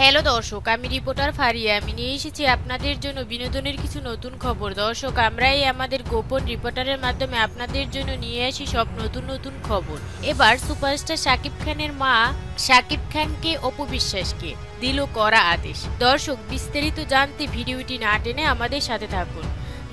Hello দর্শক, আমি reporter Faria. আমি নিয়ে এসেছি আপনাদের জন্য বিনোদনের কিছু নতুন খবর। দর্শক, আমরাই আমাদের গোপন রিপোর্টারের মাধ্যমে আপনাদের জন্য নিয়ে আসি সব নতুন নতুন খবর। এবার সুপারস্টার শাকিব খানের মা শাকিব খানকে অপবিশ্বাসকে দিল করা আদেশ। দর্শক, বিস্তারিত জানতে ভিডিওটি না টেনে আমাদের সাথে থাকুন।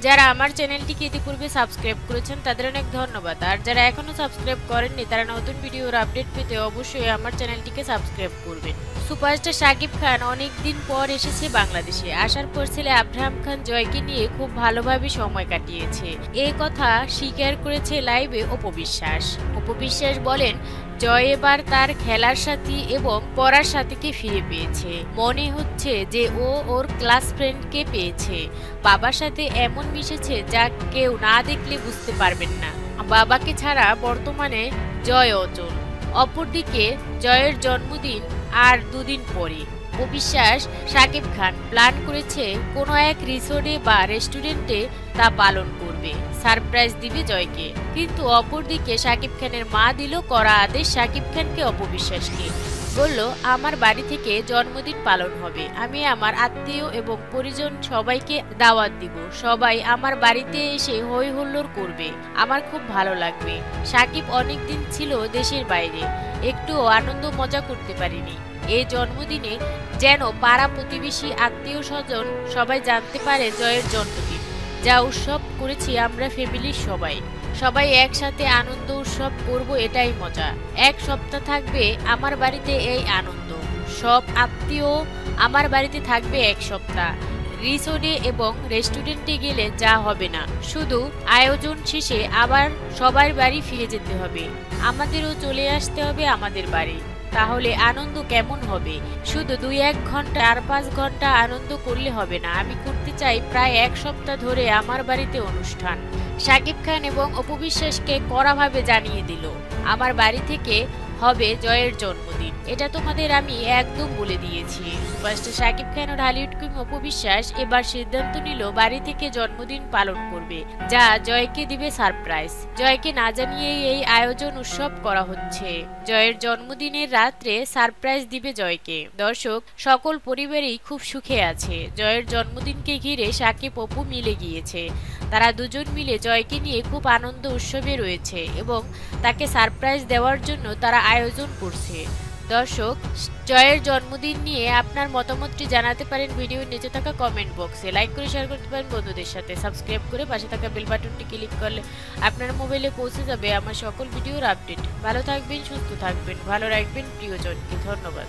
যারা আমার চ্যানেলটিকে ইতিপূর্বে সাবস্ক্রাইব করেছেন, তাদের অনেক ধন্যবাদ। আর যারা এখনও সাবস্ক্রাইব করেননি, তারা নতুন ভিডিওর আপডেট পেতে অবশ্যই আমার চ্যানেলটিকে সাবস্ক্রাইব করবেন। সুপারস্টার শাকিব খান অনেক দিন পর এসেছে বাংলাদেশে। আসার পর ছেলে আব্রাহাম খান জয়কে নিয়ে খুব ভালোভাবে সময় কাটিয়েছে। এ কথা স্বীকার করেছে লাইভে অপবিশ্বাস। অপবিশ্বাস বলেন জয় এবার তার খেলার সাথী এবং পড়ার সাথীকে ফিরে পেয়েছে। মনে হচ্ছে যে ও ওর ক্লাস ফ্রেন্ডকে পেয়েছে। বাবার সাথে এমন মিশেছে যা কেউ না দেখলে বুঝতে পারবেন না। বাবাকে ছাড়া বর্তমানে জয় অচল। অপরদিকে জয়ের জন্মদিন আর দুদিন পরে। অবিশ্বাস সাকিব খান প্ল্যান করেছে কোনো এক রিসোর্টে বা রেস্টুরেন্টে তা পালন করবে সারপ্রাইজ দিবে জয়কে। কিন্তু অপরদিকে সাকিব খানের মা দিল করা আদেশ সাকিব খানকে অপবিশ্বাসকে। বলল, আমার বাড়ি থেকে জন্মদিন পালন হবে। আমি আমার আত্মীয় এবং পরিজন সবাইকে দাওয়াত দিব। সবাই আমার বাড়িতে এসে হই হুল্লোড় করবে। আমার খুব ভালো লাগবে। সাকিব অনেকদিন ছিল দেশের বাইরে। একটু আনন্দ মজা করতে পারিনি। এই জন্মদিনে যেন পাড়া প্রতিবেশী, আত্মীয় স্বজন সবাই জানতে পারে জয়ের জন্মদিন। যা উৎসব করেছি আমরা ফ্যামিলির সবাই। সবাই একসাথে আনন্দ উৎসব করব, এটাই মজা। এক সপ্তাহ থাকবে আমার বাড়িতে এই আনন্দ। সব আত্মীয় আমার বাড়িতে থাকবে এক সপ্তাহ। রিসোর্টে এবং রেস্টুরেন্টে গেলে যা হবে না। শুধু আয়োজন শেষে আবার সবার বাড়ি ফিরে যেতে হবে। আমাদেরও চলে আসতে হবে আমাদের বাড়ি। তাহলে আনন্দ কেমন হবে? শুধু দুই এক ঘণ্টা আর পাঁচ ঘণ্টা আনন্দ করলে হবে না। আমি করতে চাই প্রায় এক সপ্তাহ ধরে আমার বাড়িতে অনুষ্ঠান। শাকিব খান এবং অপবিশ্বাসকে কড়াভাবে জানিয়ে দিল, আমার বাড়ি থেকে হবে জয়ের জন্মদিন। এটা তোমাদের আমি একদম বলে দিয়েছি। সুপারস্টার শাকিব খান ও ঢালিউড কিং অপবিশ্বাস এবার সিদ্ধান্ত নিল বাড়ি থেকে জন্মদিন পালন করবে, যা জয়কে দিবে সারপ্রাইজ। জয়কে না জানিয়েই এই আয়োজন উৎসব করা হচ্ছে। জয়ের জন্মদিনের রাত্রে সারপ্রাইজ দিবে জয়কে। দর্শক, সকল পরিবারই খুব সুখে আছে। জয়ের জন্মদিনকে ঘিরে সাকিব অপু মিলে গিয়েছে। তারা দুজন মিলে জয়কে নিয়ে খুব আনন্দ উৎসবে রয়েছে এবং তাকে সারপ্রাইজ দেওয়ার জন্য তারা আয়োজন করছে। দর্শক, জয়ের জন্মদিন নিয়ে আপনার মতামতটি জানাতে পারেন ভিডিওর নিচে থাকা কমেন্ট বক্সে লাইক করে শেয়ার করতে পারেন বন্ধুদের সাথে। সাবস্ক্রাইব করে পাশে থাকা বেল বাটনটি ক্লিক করলে আপনার মোবাইলে পৌঁছে যাবে আমার সকল ভিডিওর আপডেট ভালো থাকবেন, সুস্থ থাকবেন, ভালো রাখবেন প্রিয়জনকে। ধন্যবাদ।